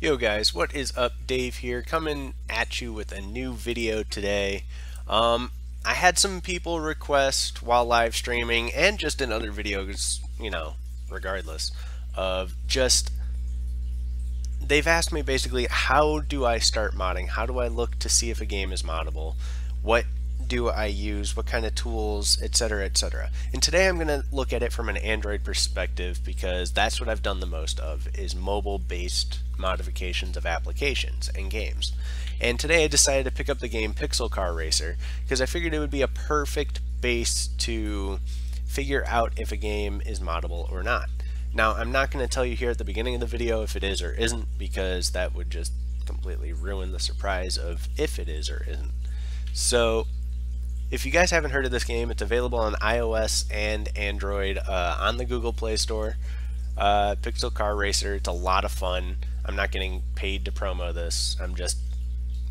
Yo guys, what is up? Dave here, coming at you with a new video today. Um, I had some people request while live streaming and just in other videos, you know, regardless, of just they've asked me basically how do I start modding? How do I look to see if a game is moddable? What do I use, what kind of tools, etc., etc. And today I'm going to look at it from an Android perspective because that's what I've done the most of, is mobile-based modifications of applications and games. And today I decided to pick up the game Pixel Car Racer because I figured it would be a perfect base to figure out if a game is moddable or not. Now, I'm not going to tell you here at the beginning of the video if it is or isn't because that would just completely ruin the surprise of if it is or isn't. So if you guys haven't heard of this game, it's available on iOS and Android uh, on the Google Play Store. Uh, Pixel Car Racer, it's a lot of fun. I'm not getting paid to promo this. I'm just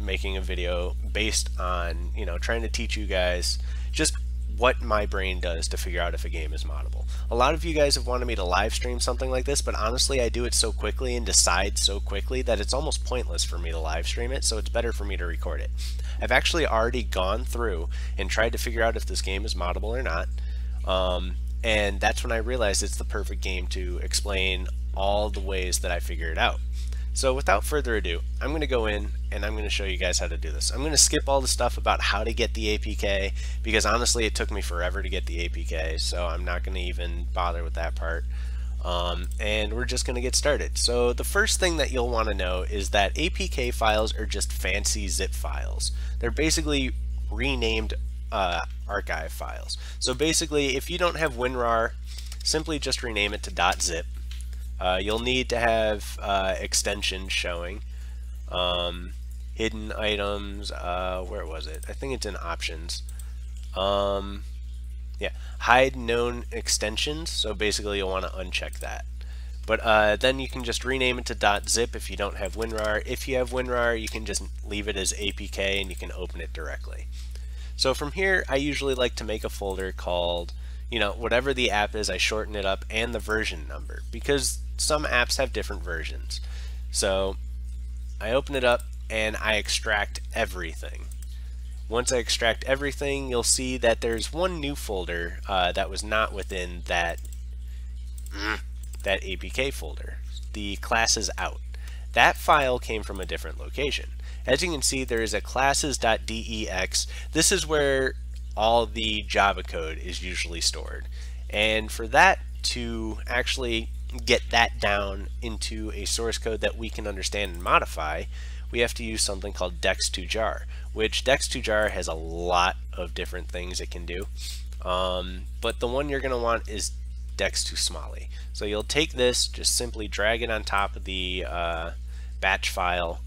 making a video based on, you know, trying to teach you guys just what my brain does to figure out if a game is moddable. A lot of you guys have wanted me to live stream something like this, but honestly I do it so quickly and decide so quickly that it's almost pointless for me to live stream it, so it's better for me to record it. I've actually already gone through and tried to figure out if this game is moddable or not, um, and that's when I realized it's the perfect game to explain all the ways that I figure it out. So without further ado, I'm going to go in and I'm going to show you guys how to do this. I'm going to skip all the stuff about how to get the APK because honestly it took me forever to get the APK so I'm not going to even bother with that part. Um, and we're just going to get started. So the first thing that you'll want to know is that APK files are just fancy zip files. They're basically renamed uh, archive files. So basically if you don't have WinRAR, simply just rename it to .zip uh, you'll need to have uh, extensions showing. Um, hidden items, uh, where was it? I think it's in options. Um, yeah, hide known extensions. So basically you'll want to uncheck that. But uh, then you can just rename it to .zip if you don't have WinRAR. If you have WinRAR, you can just leave it as APK and you can open it directly. So from here, I usually like to make a folder called, you know, whatever the app is, I shorten it up and the version number because some apps have different versions. So I open it up and I extract everything. Once I extract everything, you'll see that there's one new folder uh, that was not within that, that APK folder. The classes out. That file came from a different location. As you can see, there is a classes.dex. This is where all the Java code is usually stored. And for that to actually get that down into a source code that we can understand and modify, we have to use something called dex2jar, which dex2jar has a lot of different things it can do. Um, but the one you're going to want is dex2smali. So you'll take this, just simply drag it on top of the uh, batch file.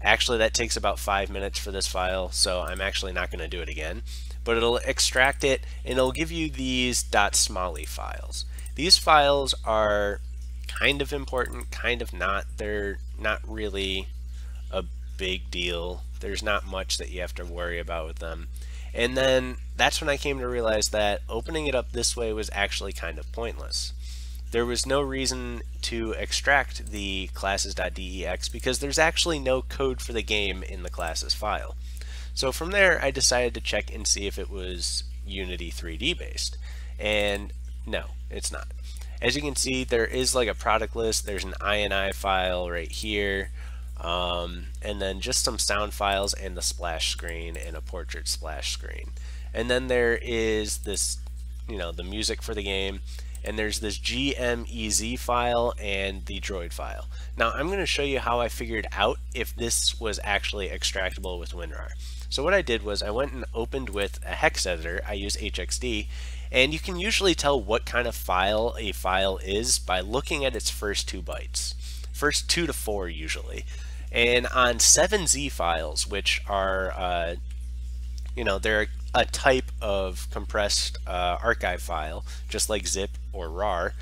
Actually, that takes about five minutes for this file, so I'm actually not going to do it again. But it'll extract it, and it'll give you these .smali files. These files are kind of important, kind of not. They're not really big deal. There's not much that you have to worry about with them. And then that's when I came to realize that opening it up this way was actually kind of pointless. There was no reason to extract the classes.dex because there's actually no code for the game in the classes file. So from there I decided to check and see if it was Unity 3D based. And no, it's not. As you can see, there is like a product list. There's an INI file right here. Um, and then just some sound files and the splash screen and a portrait splash screen. And then there is this, you know, the music for the game. And there's this GMEZ file and the droid file. Now I'm going to show you how I figured out if this was actually extractable with WinRAR. So what I did was I went and opened with a hex editor. I use HXD and you can usually tell what kind of file a file is by looking at its first two bytes. First two to four usually. And on 7Z files, which are, uh, you know, they're a type of compressed uh, archive file, just like zip or rar,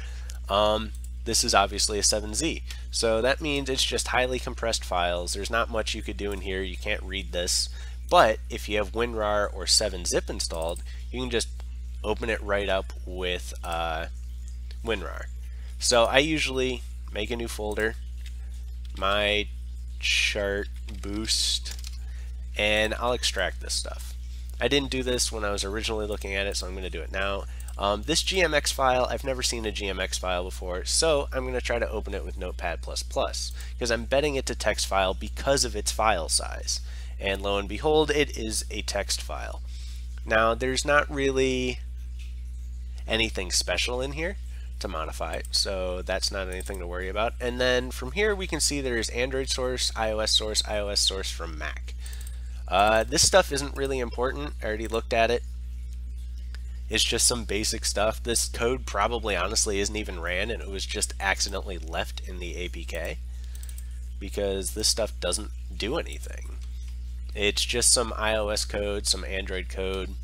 um, this is obviously a 7Z. So that means it's just highly compressed files. There's not much you could do in here. You can't read this. But if you have WinRAR or 7-zip installed, you can just open it right up with uh, WinRAR. So I usually make a new folder. My chart boost, and I'll extract this stuff. I didn't do this when I was originally looking at it, so I'm going to do it now. Um, this GMX file, I've never seen a GMX file before, so I'm going to try to open it with Notepad++, because I'm betting it to text file because of its file size. And lo and behold, it is a text file. Now, there's not really anything special in here to modify, so that's not anything to worry about. And then from here we can see there's Android source, iOS source, iOS source from Mac. Uh, this stuff isn't really important. I already looked at it. It's just some basic stuff. This code probably honestly isn't even ran and it was just accidentally left in the APK because this stuff doesn't do anything. It's just some iOS code, some Android code.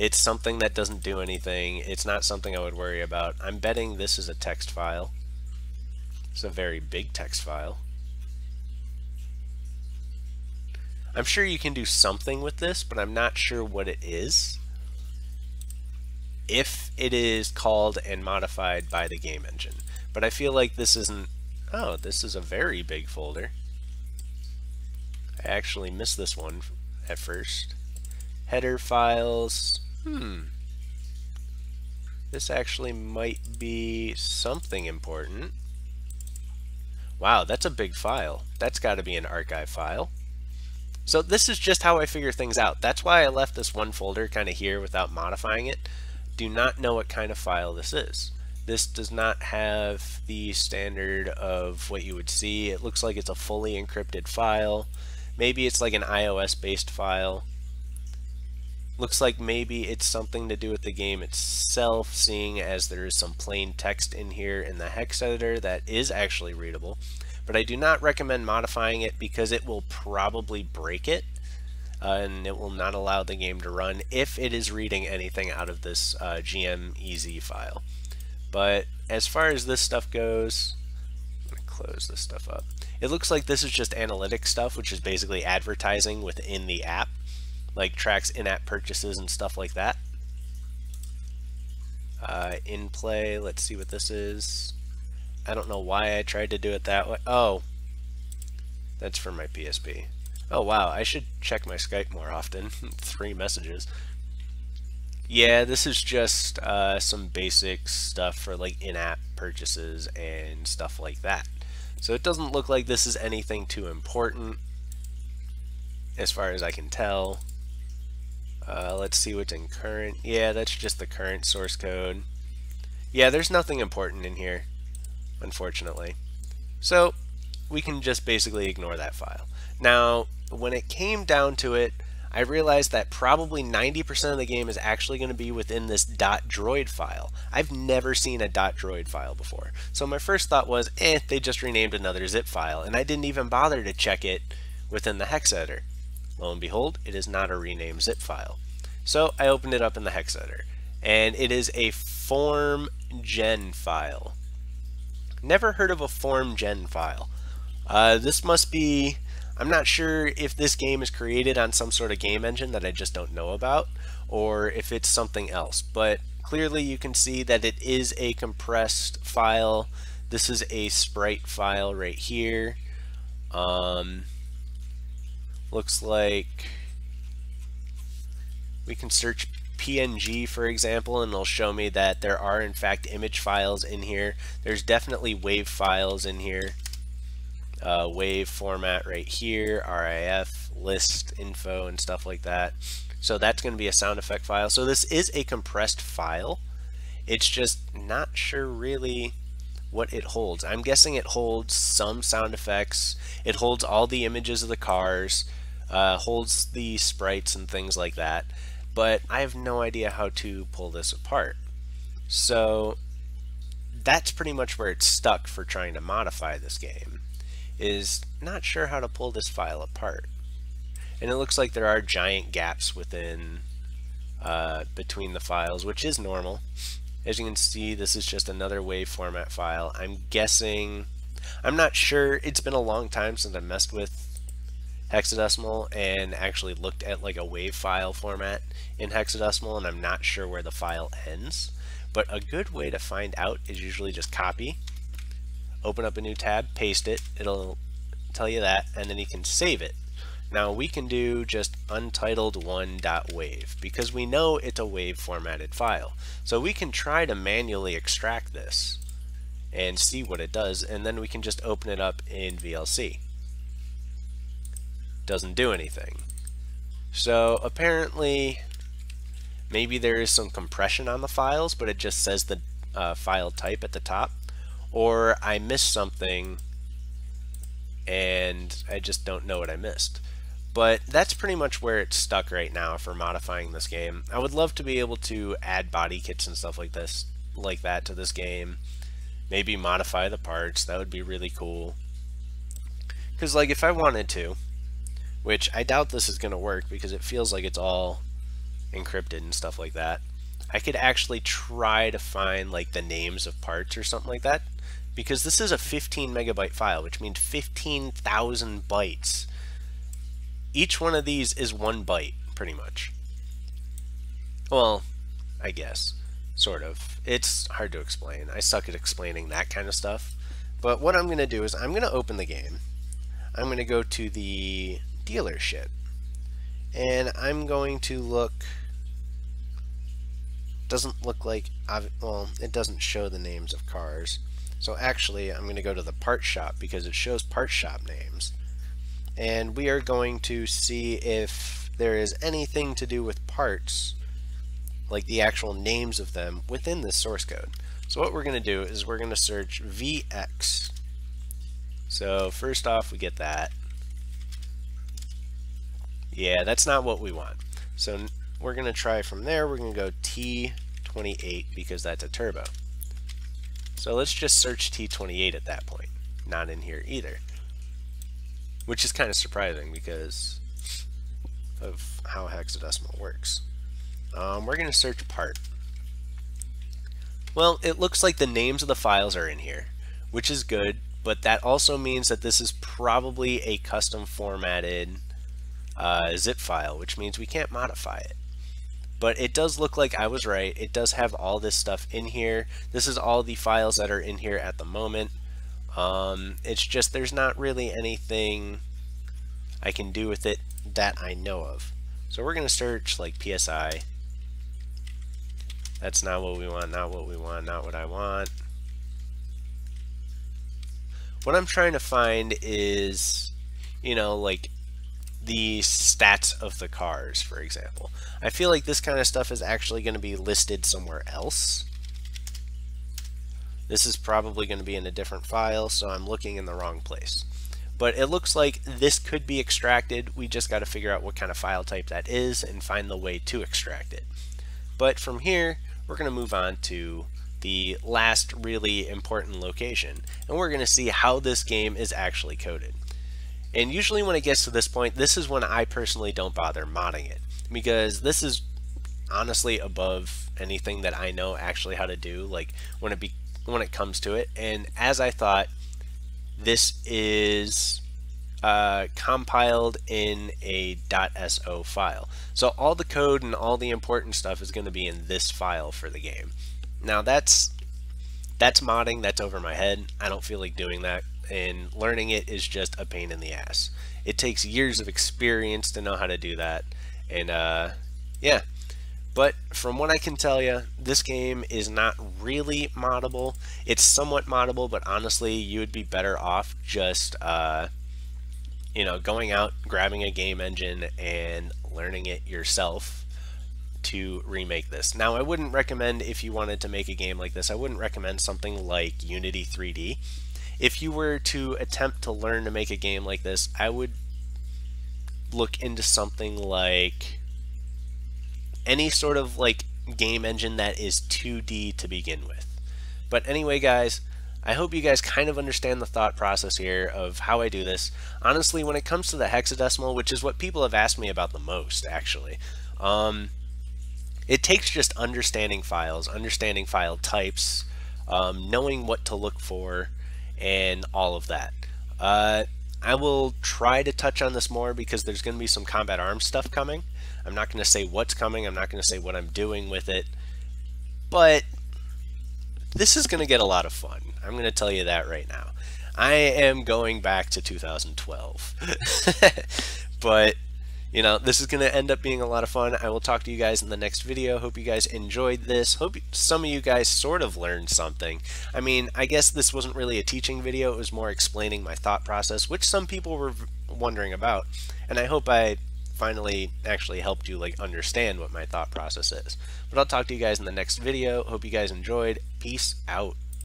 It's something that doesn't do anything. It's not something I would worry about. I'm betting this is a text file. It's a very big text file. I'm sure you can do something with this, but I'm not sure what it is. If it is called and modified by the game engine. But I feel like this isn't... Oh, this is a very big folder. I actually missed this one at first. Header files. Hmm. This actually might be something important. Wow, that's a big file. That's got to be an archive file. So this is just how I figure things out. That's why I left this one folder kind of here without modifying it. Do not know what kind of file this is. This does not have the standard of what you would see. It looks like it's a fully encrypted file. Maybe it's like an iOS based file. Looks like maybe it's something to do with the game itself, seeing as there is some plain text in here in the hex editor that is actually readable. But I do not recommend modifying it because it will probably break it uh, and it will not allow the game to run if it is reading anything out of this uh, GMEZ file. But as far as this stuff goes, close this stuff up. It looks like this is just analytic stuff, which is basically advertising within the app, like tracks in-app purchases and stuff like that. Uh, in play, let's see what this is. I don't know why I tried to do it that way. Oh, that's for my PSP. Oh wow, I should check my Skype more often. Three messages. Yeah, this is just uh, some basic stuff for like in-app purchases and stuff like that. So it doesn't look like this is anything too important as far as I can tell. Uh, let's see what's in current. Yeah, that's just the current source code. Yeah, there's nothing important in here, unfortunately. So we can just basically ignore that file. Now, when it came down to it, I realized that probably 90% of the game is actually going to be within this .droid file. I've never seen a .droid file before. So my first thought was, eh, they just renamed another zip file, and I didn't even bother to check it within the hex editor. Lo and behold, it is not a rename zip file. So I opened it up in the hex editor, and it is a form gen file. Never heard of a form gen file. Uh, this must be I'm not sure if this game is created on some sort of game engine that I just don't know about, or if it's something else. But clearly you can see that it is a compressed file. This is a sprite file right here. Um, looks like we can search PNG for example and it'll show me that there are in fact image files in here. There's definitely wave files in here uh, wave format right here, RIFF, list info and stuff like that. So that's going to be a sound effect file. So this is a compressed file. It's just not sure really what it holds. I'm guessing it holds some sound effects. It holds all the images of the cars, uh, holds the sprites and things like that. But I have no idea how to pull this apart. So that's pretty much where it's stuck for trying to modify this game is not sure how to pull this file apart. And it looks like there are giant gaps within uh, between the files, which is normal. As you can see, this is just another wave format file. I'm guessing, I'm not sure, it's been a long time since I messed with hexadecimal and actually looked at like a wave file format in hexadecimal and I'm not sure where the file ends. But a good way to find out is usually just copy open up a new tab, paste it. It'll tell you that, and then you can save it. Now we can do just untitled1.wave because we know it's a wave formatted file. So we can try to manually extract this and see what it does and then we can just open it up in VLC. Doesn't do anything. So apparently maybe there is some compression on the files but it just says the uh, file type at the top or I missed something and I just don't know what I missed. But that's pretty much where it's stuck right now for modifying this game. I would love to be able to add body kits and stuff like this, like that to this game. Maybe modify the parts, that would be really cool. Because like if I wanted to, which I doubt this is going to work because it feels like it's all encrypted and stuff like that. I could actually try to find like the names of parts or something like that because this is a 15 megabyte file which means 15,000 bytes each one of these is one byte, pretty much. Well, I guess. Sort of. It's hard to explain. I suck at explaining that kind of stuff. But what I'm going to do is I'm going to open the game. I'm going to go to the dealership. And I'm going to look... Doesn't look like... Well, it doesn't show the names of cars. So actually, I'm going to go to the part shop because it shows part shop names and we are going to see if there is anything to do with parts like the actual names of them within this source code. So what we're going to do is we're going to search VX. So first off we get that. Yeah, that's not what we want. So we're going to try from there, we're going to go T28 because that's a turbo. So let's just search T28 at that point. Not in here either which is kind of surprising because of how hexadecimal works. Um, we're going to search part. Well, it looks like the names of the files are in here, which is good, but that also means that this is probably a custom formatted uh, zip file, which means we can't modify it. But it does look like I was right. It does have all this stuff in here. This is all the files that are in here at the moment. Um, it's just there's not really anything I can do with it that I know of. So we're going to search like PSI. That's not what we want, not what we want, not what I want. What I'm trying to find is, you know, like the stats of the cars, for example. I feel like this kind of stuff is actually going to be listed somewhere else. This is probably going to be in a different file, so I'm looking in the wrong place. But it looks like this could be extracted. We just got to figure out what kind of file type that is and find the way to extract it. But from here, we're going to move on to the last really important location. And we're going to see how this game is actually coded. And usually when it gets to this point, this is when I personally don't bother modding it. Because this is honestly above anything that I know actually how to do. Like when it be when it comes to it. And as I thought, this is uh, compiled in a .so file. So all the code and all the important stuff is going to be in this file for the game. Now that's that's modding, that's over my head. I don't feel like doing that and learning it is just a pain in the ass. It takes years of experience to know how to do that and uh, yeah, but from what I can tell you, this game is not really moddable. It's somewhat moddable, but honestly, you would be better off just, uh, you know, going out, grabbing a game engine, and learning it yourself to remake this. Now, I wouldn't recommend if you wanted to make a game like this, I wouldn't recommend something like Unity 3D. If you were to attempt to learn to make a game like this, I would look into something like any sort of like game engine that is 2D to begin with. But anyway, guys, I hope you guys kind of understand the thought process here of how I do this. Honestly, when it comes to the hexadecimal, which is what people have asked me about the most, actually, um, it takes just understanding files, understanding file types, um, knowing what to look for, and all of that. Uh, I will try to touch on this more because there's going to be some combat arms stuff coming. I'm not going to say what's coming. I'm not going to say what I'm doing with it. But this is going to get a lot of fun. I'm going to tell you that right now. I am going back to 2012. but you know, this is going to end up being a lot of fun. I will talk to you guys in the next video. Hope you guys enjoyed this. Hope some of you guys sort of learned something. I mean, I guess this wasn't really a teaching video. It was more explaining my thought process, which some people were wondering about. And I hope I finally actually helped you like understand what my thought process is. But I'll talk to you guys in the next video. Hope you guys enjoyed. Peace out.